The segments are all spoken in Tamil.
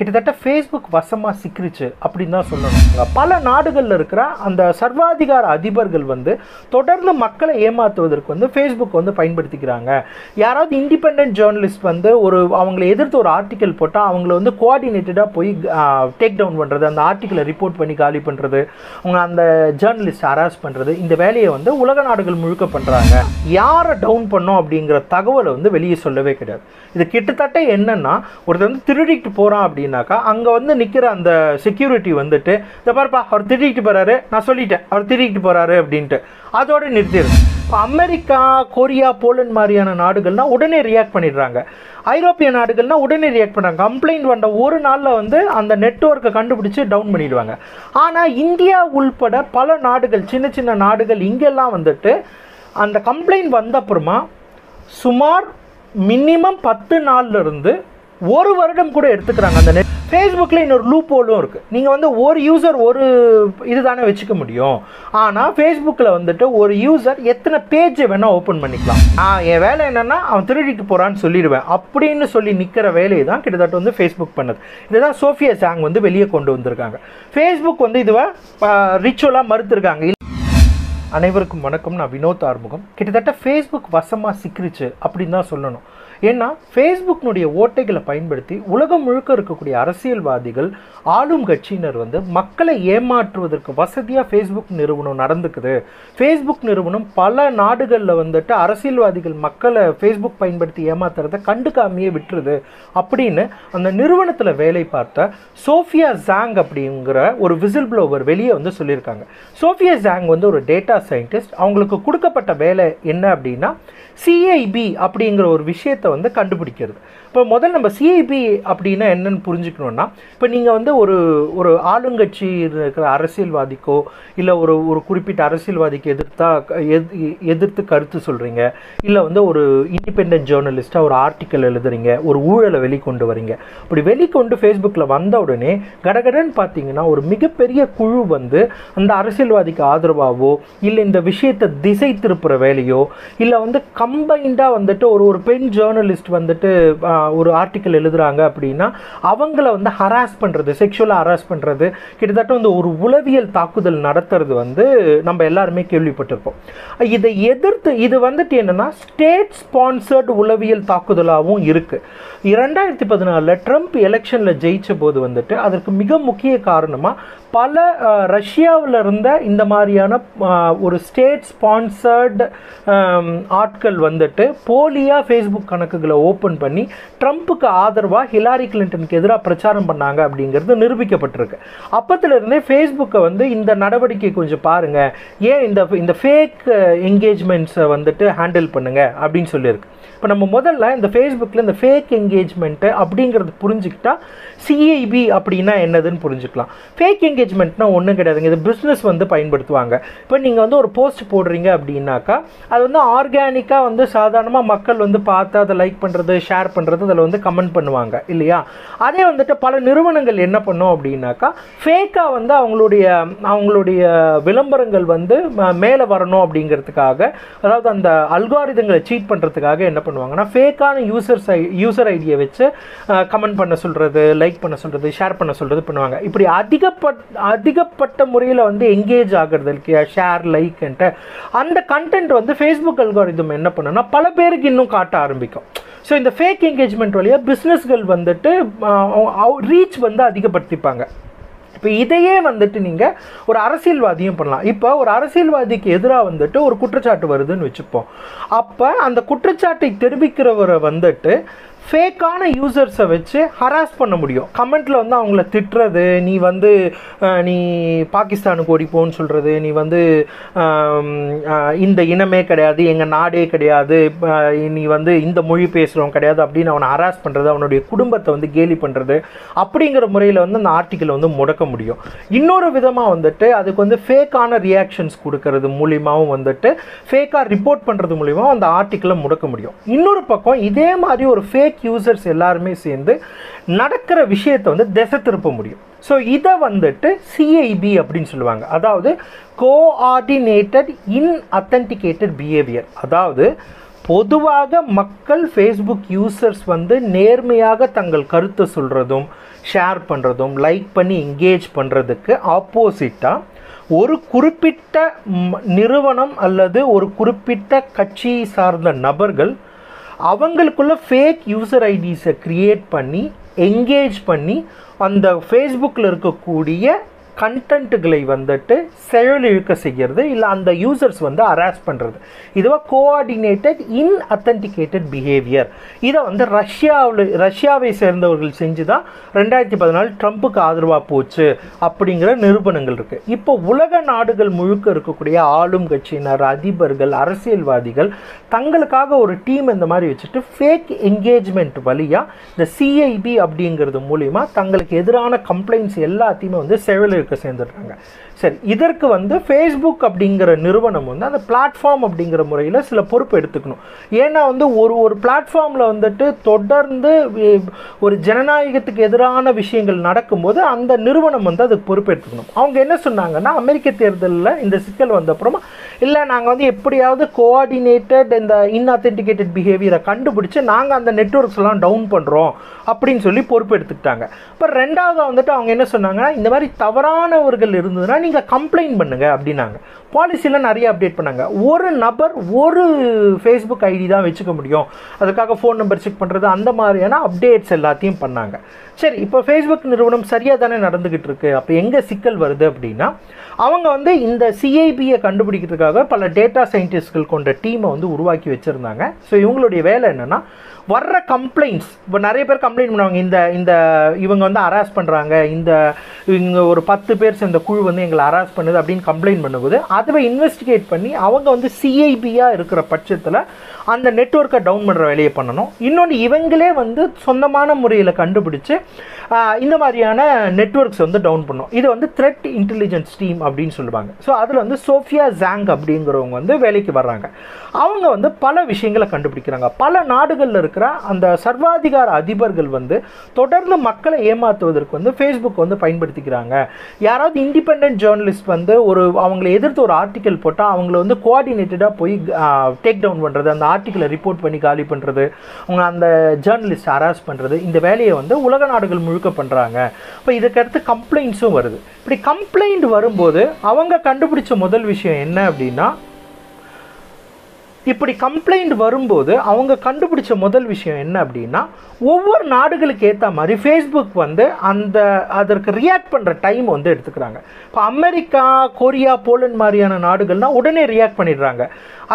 கிட்டத்தட்ட ஃபேஸ்புக் வசமாக சிக்கிருச்சு அப்படின்னு தான் சொல்லணும். பல நாடுகளில் இருக்கிற அந்த சர்வாதிகார அதிபர்கள் வந்து தொடர்ந்து மக்களை ஏமாற்றுவதற்கு வந்து ஃபேஸ்புக் வந்து பயன்படுத்திக்கிறாங்க. யாராவது இண்டிபெண்ட் ஜேர்னலிஸ்ட் வந்து ஒரு அவங்களை எதிர்த்து ஒரு ஆர்டிக்கல் போட்டால் அவங்கள வந்து கோஆர்டினேட்டடாக போய் டேக் டவுன் பண்ணுறது அந்த ஆர்டிக்கலை ரிப்போர்ட் பண்ணி காலி பண்ணுறது அவங்க அந்த ஜேர்னலிஸ்ட் ஹராஸ் பண்ணுறது இந்த வேலையை வந்து உலக நாடுகள் முழுக்க பண்ணுறாங்க யாரை டவுன் பண்ணோம் அப்படிங்கிற தகவலை வந்து வெளியே சொல்லவே கிடையாது. இது கிட்டத்தட்ட என்னென்னா ஒருத்தர் வந்து திருடிட்டு போகிறான் அப்படின்னாக்கா அங்கே வந்து நிற்கிற அந்த செக்யூரிட்டி வந்துட்டு இந்த பாருப்பா அவர் திருடிக்கிட்டு போகிறாரு நான் சொல்லிட்டேன் அவர் திருடிக்கிட்டு போகிறாரு அப்படின்ட்டு. அதோட நிறுத்திடுது. இப்போ அமெரிக்கா கொரியா போலண்ட் மாதிரியான நாடுகள்னால் உடனே ரியாக்ட் பண்ணிடுறாங்க. ஐரோப்பிய நாடுகள்னால் உடனே ரியாக்ட் பண்ணுறாங்க கம்ப்ளைண்ட் வந்த ஒரு நாளில் வந்து அந்த நெட்ஒர்க்கை கண்டுபிடிச்சு டவுன் பண்ணிடுவாங்க. ஆனால் இந்தியா உள்பட பல நாடுகள் சின்ன சின்ன நாடுகள் இங்கெல்லாம் வந்துட்டு அந்த கம்ப்ளைண்ட் வந்த அப்புறமா சுமார் மினிமம் பத்து நாள்ல இருந்து ஒரு வருடம் கூட எடுத்துக்கிறாங்க அந்த நெட் ஃபேஸ்புக்கில் இன்னொரு லூப் ஹோலும் இருக்குது நீங்கள் வந்து ஒரு யூசர் ஒரு இதுதானே வச்சுக்க முடியும். ஆனால் ஃபேஸ்புக்கில் வந்துட்டு ஒரு யூசர் எத்தனை பேஜை வேணால் ஓப்பன் பண்ணிக்கலாம். என் வேலை என்னென்னா அவன் திருடிட்டு போகிறான்னு சொல்லிடுவேன். அப்படின்னு சொல்லி நிற்கிற வேலையை தான் கிட்டத்தட்ட வந்து ஃபேஸ்புக் பண்ணுது. இதுதான் சோஃபியா சாங் வந்து வெளியே கொண்டு வந்திருக்காங்க. ஃபேஸ்புக் வந்து இதுவை ரிச்சுவலாக மறுத்துருக்காங்க. அனைவருக்கும் வணக்கம். நான் வினோத் ஆறுமுகம். கிட்டத்தட்ட ஃபேஸ்புக் வசமாக சிக்கிருச்சு அப்படின்னு தான் சொல்லணும். ஏன்னா ஃபேஸ்புக்னுடைய ஓட்டைகளை பயன்படுத்தி உலகம் முழுக்க இருக்கக்கூடிய அரசியல்வாதிகள் ஆளும் கட்சியினர் வந்து மக்களை ஏமாற்றுவதற்கு வசதியாக ஃபேஸ்புக் நிறுவனம் நடந்துக்குது. ஃபேஸ்புக் நிறுவனம் பல நாடுகளில் வந்துட்டு அரசியல்வாதிகள் மக்களை ஃபேஸ்புக் பயன்படுத்தி ஏமாத்துறத கண்டுக்காமையே விட்டுருது அப்படின்னு அந்த நிறுவனத்தில் வேலை பார்த்த சோஃபியா ஜாங் அப்படிங்கிற ஒரு விசில் ப்ளோவர் வெளியே வந்து சொல்லியிருக்காங்க. சோஃபியா ஜாங் வந்து ஒரு டேட்டா சயின்டிஸ்ட் அவங்களுக்கு கொடுக்கப்பட்ட வேலை என்ன அப்படின்னா சிஐபி அப்படிங்கிற ஒரு விஷயத்தை வந்து கண்டுபிடிக்கிறது. இப்போ முதல்ல நம்ம சிஐபி அப்படின்னா என்னன்னு புரிஞ்சுக்கணுன்னா இப்போ நீங்கள் வந்து ஒரு ஒரு ஆளுங்கட்சி இருக்கிற அரசியல்வாதிக்கோ இல்லை ஒரு ஒரு குறிப்பிட்ட அரசியல்வாதிக்கு எதிர்த்தா எது- எதிர்த்து கருத்து சொல்கிறீங்க இல்லை வந்து ஒரு இண்டிபெண்ட் ஜேர்னலிஸ்ட்டாக ஒரு ஆர்டிக்கல் எழுதுறீங்க ஒரு ஊழலை வெளிக்கொண்டு வரீங்க. அப்படி வெளிக்கொண்டு ஃபேஸ்புக்கில் வந்த உடனே கடகடன்னு பார்த்தீங்கன்னா ஒரு மிகப்பெரிய குழு வந்து அந்த அரசியல்வாதிக்கு ஆதரவாகவோ இல்லை இந்த விஷயத்தை திசை திருப்புற வேலையோ இல்லை வந்து கம்பைண்டாக வந்துட்டு ஒரு ஒரு பெண் ஜேர்னலிஸ்ட் வந்துட்டு ஒரு ஆர்டிக்கல் எழுதுகிறாங்க அப்படின்னா அவங்கள வந்து ஹராஸ் பண்ணுறது செக்ஷுவலாக ஹராஸ் பண்ணுறது கிட்டத்தட்ட வந்து ஒரு உளவியல் தாக்குதல் நடத்துறது வந்து நம்ம எல்லாருமே கேள்விப்பட்டிருப்போம். இதை எதிர்த்து இது வந்துட்டு என்னென்னா ஸ்டேட் ஸ்பான்சர்டு உளவியல் தாக்குதலாகவும் இருக்குது இரண்டாயிரத்தி பதினாலில் ட்ரம்ப் எலெக்ஷனில் ஜெயிச்ச போது வந்துட்டு அதற்கு மிக முக்கிய காரணமாக பல ரஷ்யாவில் இருந்த இந்த மாதிரியான ஒரு ஸ்டேட் ஸ்பான்சர்டு ஆட்கள் வந்துட்டு போலியாக ஃபேஸ்புக் கணக்குகளை ஓப்பன் பண்ணி ட்ரம்ப்புக்கு ஆதரவாக ஹிலாரி கிளின்டனுக்கு எதிராக பிரச்சாரம் பண்ணாங்க அப்படிங்கிறது நிரூபிக்கப்பட்டிருக்கு. அப்பத்துலேருந்தே ஃபேஸ்புக்கை வந்து இந்த நடவடிக்கை கொஞ்சம் பாருங்கள் ஏன் இந்த இந்த ஃபேக் என்கேஜ்மெண்ட்ஸை வந்துட்டு ஹேண்டில் பண்ணுங்கள் அப்படின்னு சொல்லியிருக்கு. இப்போ நம்ம முதல்ல இந்த ஃபேஸ்புக்கில் இந்த ஃபேக் என்கேஜ்மெண்ட்டு அப்படிங்கிறது புரிஞ்சுக்கிட்டா சிஐபி அப்படின்னா என்னதுன்னு புரிஞ்சுக்கலாம். ஃபேக் என்கேஜ்மெண்ட்னா ஒன்றும் கிடையாதுங்க. இது பிஸ்னஸ் வந்து பயன்படுத்துவாங்க. இப்போ நீங்கள் வந்து ஒரு போஸ்ட் போடுறீங்க அப்படின்னாக்கா அது வந்து ஆர்கானிக்காக வந்து சாதாரணமாக மக்கள் வந்து பார்த்து அதை லைக் பண்ணுறது ஷேர் பண்ணுறது அதில் வந்து கமெண்ட் பண்ணுவாங்க. இல்லையா? அதே வந்துட்டு பல நிறுவனங்கள் என்ன பண்ணும் அப்படின்னாக்கா ஃபேக்காக வந்து அவங்களுடைய அவங்களுடைய விளம்பரங்கள் வந்து மேலே வரணும் அப்படிங்கிறதுக்காக அதாவது அந்த அல்காரிதங்களை சீட் பண்ணுறதுக்காக என்ன பண்ணுவாங்கன்னா ஃபேக்கான யூசர்ஸ் யூசர் ஐடியை வச்சு கமெண்ட் பண்ண சொல்கிறது லைக் பண்ண சொல்கிறது ஷேர் பண்ண சொல்கிறது பண்ணுவாங்க. இப்படி அதிகப்பட் அதிகப்பட்ட முறையில் வந்து எங்கேஜ் ஆகிறது ஷேர் லைக்ன்ட்டு அந்த கண்டென்ட் வந்து ஃபேஸ்புக் அல்காரிதம் என்ன பண்ணுன்னா பல பேருக்கு இன்னும் காட்ட ஆரம்பிக்கும். ஸோ இந்த ஃபேக் என்கேஜ்மெண்ட் வழியாக பிஸ்னஸ்கள் வந்துட்டு ரீச் வந்து அதிகப்படுத்திப்பாங்க. இப்போ இதையே வந்துட்டு நீங்கள் ஒரு அரசியல்வாதியும் பண்ணலாம். இப்போ ஒரு அரசியல்வாதிக்கு எதிராக வந்துட்டு ஒரு குற்றச்சாட்டு வருதுன்னு வச்சுப்போம். அப்போ அந்த குற்றச்சாட்டை தெரிவிக்கிறவரை வந்துட்டு ஃபேக்கான யூசர்ஸை வச்சு ஹராஸ் பண்ண முடியும். கமெண்ட்டில் வந்து அவங்கள திட்டுறது நீ வந்து நீ பாகிஸ்தானுக்கு ஓடிப்போன்னு சொல்கிறது நீ வந்து இந்த இனமே கிடையாது எங்கள் நாடே கிடையாது நீ வந்து இந்த மொழி பேசுகிறவன் கிடையாது அப்படின்னு அவனை ஹராஸ் பண்ணுறது அவனுடைய குடும்பத்தை வந்து கேலி பண்ணுறது அப்படிங்கிற முறையில் வந்து அந்த ஆர்டிக்கலை வந்து முடக்க முடியும். இன்னொரு விதமாக வந்துட்டு அதுக்கு வந்து ஃபேக்கான ரியாக்ஷன்ஸ் கொடுக்கறது மூலியமாகவும் வந்துட்டு ஃபேக்காக ரிப்போர்ட் பண்ணுறது மூலிமா அந்த ஆர்டிக்கலை முடக்க முடியும். இன்னொரு பக்கம் இதே மாதிரி ஒரு ஃபேக் யூசர்ஸ் எல்லாருமே சேர்ந்து நடக்கிற விஷயத்தை வந்து திசை திருப்ப முடியும். ஸோ இதை வந்துட்டு சிஐபி அப்படின்னு சொல்லுவாங்க. அதாவது கோஆர்டினேட்டட் இன் அத்தன்டிகேட்டட் பிஹேவியர் அதாவது பொதுவாக மக்கள் ஃபேஸ்புக் யூசர்ஸ் வந்து நேர்மையாக தங்கள் கருத்தை சொல்கிறதும் ஷேர் பண்ணுறதும் லைக் பண்ணி என்கேஜ் பண்ணுறதுக்கு ஆப்போசிட்டாக ஒரு குறிப்பிட்ட நிறுவனம் அல்லது ஒரு குறிப்பிட்ட கட்சியை சார்ந்த நபர்கள் அவங்களுக்குள்ள ஃபேக் யூசர் ஐடிஸை க்ரியேட் பண்ணி என்கேஜ் பண்ணி அந்த ஃபேஸ்புக்கில் இருக்கக்கூடிய கண்டென்ட்டுகளை வந்துட்டு செயலிழக்க செய்கிறது இல்லை அந்த யூசர்ஸ் வந்து ஹராஸ் பண்ணுறது இதுவாக கோஆர்டினேட்டட் இன் அத்தன்டிகேட்டட் பிஹேவியர் இதை வந்து ரஷ்யாவில் ரஷ்யாவை சேர்ந்தவர்கள் செஞ்சு தான் ரெண்டாயிரத்தி பதினாலு ட்ரம்ப்புக்கு ஆதரவாக போச்சு அப்படிங்கிற நிரூபணங்கள் இருக்குது இப்போ உலக நாடுகள் முழுக்க இருக்கக்கூடிய ஆளும் கட்சியினர் அதிபர்கள் அரசியல்வாதிகள் தங்களுக்காக ஒரு டீம் இந்த மாதிரி வச்சுட்டு ஃபேக் என்கேஜ்மெண்ட் வழியாக இந்த சிஐபி அப்படிங்கிறது மூலிமா தங்களுக்கு எதிரான கம்ப்ளைண்ட்ஸ் எல்லாத்தையுமே வந்து இருக்க சேர்ந்துடுறாங்க. சரி இதற்கு வந்து ஃபேஸ்புக் அப்படிங்கிற நிறுவனம் வந்து அந்த பிளாட்ஃபார்ம் அப்படிங்கிற முறையில் சில பொறுப்பு எடுத்துக்கணும். ஏன்னா வந்து ஒரு ஒரு பிளாட்ஃபார்மில் வந்துட்டு தொடர்ந்து ஒரு ஜனநாயகத்துக்கு எதிரான விஷயங்கள் நடக்கும்போது அந்த நிறுவனம் வந்து அதுக்கு பொறுப்பு எடுத்துக்கணும். அவங்க என்ன சொன்னாங்கன்னா அமெரிக்க தேர்தலில் இந்த சிக்கல் வந்த அப்புறமா இல்லை நாங்கள் வந்து எப்படியாவது கோஆர்டினேட்டட் இந்த இன்அத்தென்டிகேட்டட் பிஹேவியரை கண்டுபிடிச்சு நாங்கள் அந்த நெட்ஒர்க்ஸ்லாம் டவுன் பண்ணுறோம் அப்படின்னு சொல்லி பொறுப்பு எடுத்துக்கிட்டாங்க. இப்போ ரெண்டாவது வந்துட்டு அவங்க என்ன சொன்னாங்கன்னா இந்த மாதிரி தவறானவர்கள் இருந்ததுன்னா நீங்கள் கம்ப்ளைண்ட் பண்ணுங்கள் அப்படின்னாங்க. பாலிசிலாம் நிறைய அப்டேட் பண்ணாங்க. ஒரு நபர் ஒரு ஃபேஸ்புக் ஐடி தான் வச்சுக்க முடியும். அதுக்காக ஃபோன் நம்பர் செக் பண்ணுறது அந்த மாதிரியான அப்டேட்ஸ் எல்லாத்தையும் பண்ணாங்க. சரி இப்போ ஃபேஸ்புக் நிறுவனம் சரியாக தானே நடந்துக்கிட்டு இருக்குது அப்போ எங்கே சிக்கல் வருது அப்படின்னா அவங்க வந்து இந்த சிஐபியை கண்டுபிடிக்கிறதுக்காக பல டேட்டா சயின்டிஸ்ட்கள் கொண்ட டீமை வந்து உருவாக்கி வச்சுருந்தாங்க. ஸோ இவங்களுடைய வேலை என்னென்னா வர்ற கம்ப்ளைண்ட்ஸ் இப்போ நிறைய பேர் கம்ப்ளைண்ட் பண்ணுவாங்க இந்த இந்த இவங்க வந்து அராஸ் பண்ணுறாங்க இந்த இவங்க ஒரு பத்து பேர் சேர்ந்த குழு வந்து எங்களை அராஸ் பண்ணுது அப்படின்னு கம்ப்ளைண்ட் பண்ணும்போது அதுவே இன்வெஸ்டிகேட் பண்ணி அவங்க வந்து சிஐபியாக இருக்கிற பட்சத்தில் அந்த நெட்வொர்க்கை டவுன் பண்ணுற வேலையை பண்ணணும். இன்னொன்று இவங்களே வந்து சொந்தமான முறையில் கண்டுபிடிச்சு இந்த மாதிரியான நெட்வொர்க்ஸ் வந்து டவுன் பண்ணும் இது வந்து த்ரெட் இன்டெலிஜென்ஸ் டீம் அப்படின்னு சொல்லுவாங்க. ஸோ அதில் வந்து சோஃபியா ஜாங் அப்படிங்கிறவங்க வந்து வேலைக்கு வர்றாங்க. அவங்க வந்து பல விஷயங்களை கண்டுபிடிக்கிறாங்க. பல நாடுகளில் இருக்க இருக்கிற அந்த சர்வாதிகார அதிபர்கள் வந்து தொடர்ந்து மக்களை ஏமாற்றுவதற்கு வந்து ஃபேஸ்புக் வந்து பயன்படுத்திக்கிறாங்க. யாராவது இண்டிபெண்ட் ஜேர்னலிஸ்ட் வந்து ஒரு அவங்களை எதிர்த்து ஒரு ஆர்டிக்கல் போட்டால் அவங்கள வந்து கோஆர்டினேட்டடாக போய் டேக் டவுன் பண்ணுறது அந்த ஆர்டிக்கலை ரிப்போர்ட் பண்ணி காலி பண்ணுறது அவங்க அந்த ஜேர்னலிஸ்ட் ஹராஸ் பண்ணுறது இந்த வேலையை வந்து உலக நாடுகள் முழுக்க பண்ணுறாங்க இப்போ இதுக்கடுத்து கம்ப்ளைண்ட்ஸும் வருது. இப்படி கம்ப்ளைண்ட் வரும்போது அவங்க கண்டுபிடிச்ச முதல் விஷயம் என்ன அப்படின்னா இப்படி கம்ப்ளைண்ட் வரும்போது அவங்க கண்டுபிடிச்ச முதல் விஷயம் என்ன அப்படின்னா ஒவ்வொரு நாடுகளுக்கு ஏற்ற மாதிரி ஃபேஸ்புக் வந்து அந்த அதற்கு ரியாக்ட் பண்ணுற டைம் வந்து எடுத்துக்கிறாங்க. இப்போ அமெரிக்கா கொரியா போலண்ட் மாதிரியான நாடுகள்னால் உடனே ரியாக்ட் பண்ணிடுறாங்க.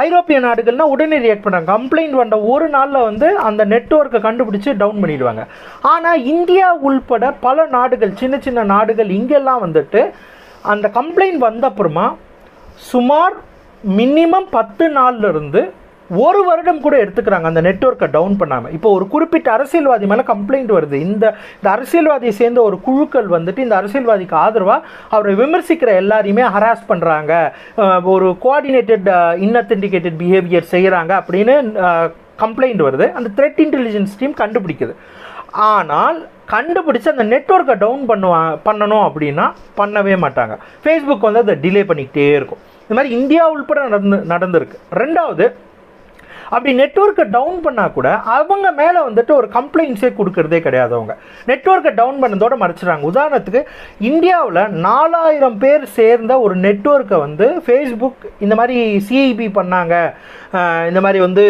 ஐரோப்பிய நாடுகள்னால் உடனே ரியாக்ட் பண்ணுறாங்க கம்ப்ளைண்ட் வந்த ஒரு நாளில் வந்து அந்த நெட்வொர்க்கை கண்டுபிடிச்சி டவுன் பண்ணிடுவாங்க. ஆனால் இந்தியா உள்பட பல நாடுகள் சின்ன சின்ன நாடுகள் இங்கெல்லாம் வந்துட்டு அந்த கம்ப்ளைண்ட் வந்த அப்புறமா சுமார் மினிமம் பத்து நாள்ல இருந்து ஒரு வருடம் கூட எடுத்துக்கிறாங்க. அந்த நெட்வொர்க்கை டவுன் பண்ணாமல் இப்போ ஒரு குறிப்பிட்ட அரசியல்வாதி மேலே கம்ப்ளைண்ட் வருது. இந்த இந்த அரசியல்வாதியை சேர்ந்த ஒரு குழுக்கள் வந்துட்டு இந்த அரசியல்வாதிக்கு ஆதரவாக அவரை விமர்சிக்கிற எல்லாரையுமே ஹராஸ் பண்ணுறாங்க ஒரு கோஆர்டினேட்டட் இன்அத்தென்டிகேட்டட் பிஹேவியர் செய்கிறாங்க அப்படின்னு கம்ப்ளைண்ட் வருது. அந்த த்ரெட் இன்டெலிஜென்ஸ் டீம் கண்டுபிடிக்குது. ஆனால் கண்டுபிடிச்சு அந்த நெட்வொர்க்கை டவுன் பண்ணுவா பண்ணணும் அப்படின்னா பண்ணவே மாட்டாங்க. ஃபேஸ்புக் வந்து அதை டிலே பண்ணிக்கிட்டே இருக்கும். இந்த மாதிரி இந்தியா உள்பட நடந்து நடந்திருக்கு. ரெண்டாவது அப்படி நெட்வொர்க்கை டவுன் பண்ணால் கூட அவங்க மேலே வந்துட்டு ஒரு கம்ப்ளைண்ட்ஸே கொடுக்கறதே கிடையாது அவங்க. நெட்வொர்க்கை டவுன் பண்ணதோட மறைச்சிடுறாங்க. உதாரணத்துக்கு இந்தியாவில் நாலாயிரம் பேர் சேர்ந்த ஒரு நெட்வொர்க்கை வந்து ஃபேஸ்புக் இந்த மாதிரி சிஐபி பண்ணாங்க. இந்த மாதிரி வந்து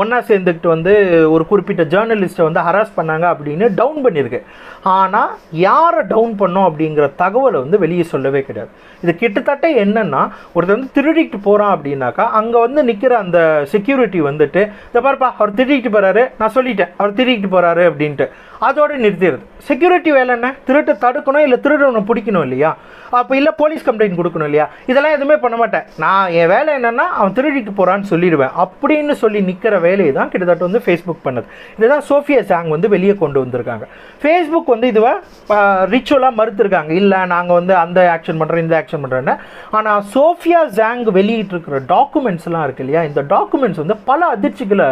ஒன்றா சேர்ந்துக்கிட்டு வந்து ஒரு குறிப்பிட்ட ஜேர்னலிஸ்ட்டை வந்து ஹராஸ் பண்ணாங்க அப்படின்னு டவுன் பண்ணியிருக்கு. ஆனால் யாரை டவுன் பண்ணோம் அப்படிங்கிற தகவலை வந்து வெளியே சொல்லவே கிடையாது. இது கிட்டத்தட்ட என்னென்னா ஒருத்தர் வந்து திருடிட்டு போகிறான் அப்படின்னாக்கா அங்கே வந்து நிற்கிற அந்த செக்யூரிட்டி வந்துட்டு இந்த பாருப்பா அவர் திட்டிக்கிட்டு போகிறாரு நான் சொல்லிட்டேன் அவர் திட்டிக்கிட்டு போகிறாரு அப்படின்ட்டு. அதோடு நிறுத்திடுது செக்யூரிட்டி வேலை என்ன? திருட்டு தடுக்கணும் இல்லை திருடனை பிடிக்கணும் இல்லையா? அப்போ இல்லை போலீஸ் கம்ப்ளைண்ட் கொடுக்கணும் இல்லையா? இதெல்லாம் எதுவுமே பண்ண மாட்டேன். நான் என் வேலை என்னென்னா அவன் திருடிட்டு போகிறான்னு சொல்லிடுவேன். அப்படின்னு சொல்லி நிற்கிற வேலையை தான் கிட்டத்தட்ட வந்து ஃபேஸ்புக் பண்ணது. இதுதான் சோஃபியா சாங் வந்து வெளியே கொண்டு வந்திருக்காங்க. ஃபேஸ்புக் வந்து இதுவை ரிச்சுவலாக மறுத்துருக்காங்க. இல்லை நாங்கள் வந்து அந்த ஆக்ஷன் பண்ணுறோம் இந்த ஆக்ஷன் பண்ணுறேன்னு ஆனால் சோஃபியா ஜாங் வெளியிட்டிருக்கிற டாக்குமெண்ட்ஸ்லாம் இருக்கு இல்லையா? இந்த டாக்குமெண்ட்ஸ் வந்து பல அதிர்ச்சிகளை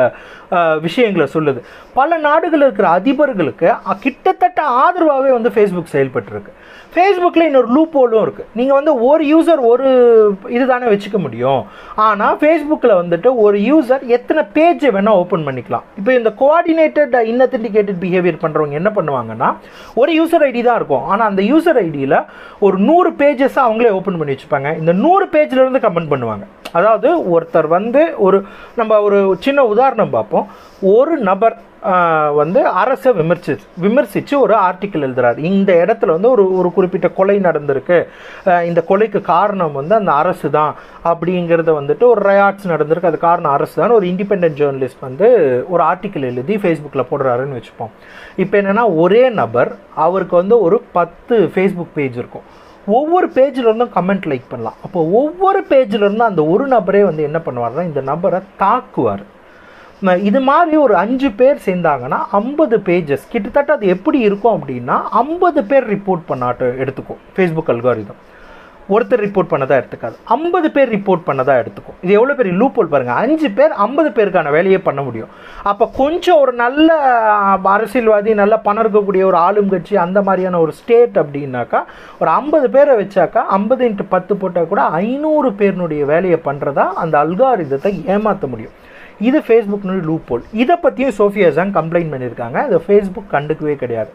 விஷயங்களை சொல்லுது. பல நாடுகளில் இருக்கிற அதிபர்களுக்கு அரசுக்கு கிட்டத்தட்ட ஆதரவாகவே வந்து ஃபேஸ்புக் செயல்பட்டுருக்கு. ஃபேஸ்புக்கில் இன்னொரு லூப் ஹோலும் இருக்குது நீங்கள் வந்து ஒரு யூசர் ஒரு இதுதானே வச்சுக்க முடியும். ஆனால் ஃபேஸ்புக்கில் வந்துட்டு ஒரு யூசர் எத்தனை பேஜை வேணால் ஓப்பன் பண்ணிக்கலாம். இப்போ இந்த கோஆர்டினேட்டட் இன்னத்தென்டிகேட்டட் பிஹேவியர் பண்ணுறவங்க என்ன பண்ணுவாங்கன்னா ஒரு யூசர் ஐடி தான் இருக்கும். ஆனால் அந்த யூசர் ஐடியில் ஒரு நூறு பேஜஸ் அவங்களே ஓப்பன் பண்ணி வச்சுப்பாங்க. இந்த நூறு பேஜ்லேருந்து கமெண்ட் பண்ணுவாங்க. அதாவது ஒருத்தர் வந்து ஒரு நம்ம ஒரு சின்ன உதாரணம் பார்ப்போம். ஒரு நபர் வந்து அரசை விமர்சி விமர்சித்து ஒரு ஆர்டிக்கிள் எழுதுறாரு. இந்த இடத்துல வந்து ஒரு ஒரு குறிப்பிட்ட கொலை நடந்திருக்கு. இந்த கொலைக்கு காரணம் வந்து அந்த அரசு தான் அப்படிங்கிறத வந்துட்டு ஒரு ரயாட்ஸ் நடந்திருக்கு. அது காரணம் அரசு தான். ஒரு இண்டிபெண்ட் ஜேர்னலிஸ்ட் வந்து ஒரு ஆர்டிக்கிள் எழுதி ஃபேஸ்புக்கில் போடுறாருன்னு வச்சுப்போம். இப்போ என்னென்னா ஒரே நபர் அவருக்கு வந்து ஒரு பத்து ஃபேஸ்புக் பேஜ் இருக்கும். ஒவ்வொரு பேஜில் இருந்தும் கமெண்ட் லைக் பண்ணலாம். அப்போ ஒவ்வொரு பேஜில் இருந்தும் அந்த ஒரு நபரே வந்து என்ன பண்ணுவார்னா இந்த நபரை தாக்குவார். இது மாதிரி ஒரு அஞ்சு பேர் சேர்ந்தாங்கன்னா ஐம்பது பேஜஸ் கிட்டத்தட்ட அது எப்படி இருக்கும் அப்படின்னா ஐம்பது பேர் ரிப்போர்ட் பண்ணாட்டு எடுத்துக்கும் ஃபேஸ்புக் அல்காரிதம் ஒருத்தர் ரிப்போர்ட் பண்ணதாக எடுத்துக்காது. ஐம்பது பேர் ரிப்போர்ட் பண்ணதாக எடுத்துக்கும் இது எவ்வளோ பெரிய லூப்போல் பாருங்கள் அஞ்சு பேர் ஐம்பது பேருக்கான வேலையை பண்ண முடியும். அப்போ கொஞ்சம் ஒரு நல்ல அரசியல்வாதி நல்ல பணம் இருக்கக்கூடிய ஒரு ஆளும் கட்சி அந்த மாதிரியான ஒரு ஸ்டேட் அப்படின்னாக்கா ஒரு ஐம்பது பேரை வச்சாக்கா ஐம்பது இன்ட்டு பத்து போட்டால் கூட ஐநூறு பேருனுடைய வேலையை பண்ணுறதா அந்த அல்காரிதத்தை ஏமாற்ற முடியும். இது ஃபேஸ்புக்னுடைய லூப் போல் இதை பற்றியும் சோஃபியா ஜாங் கம்ப்ளைண்ட் பண்ணியிருக்காங்க. அதை ஃபேஸ்புக் கண்டுக்கவே கிடையாது.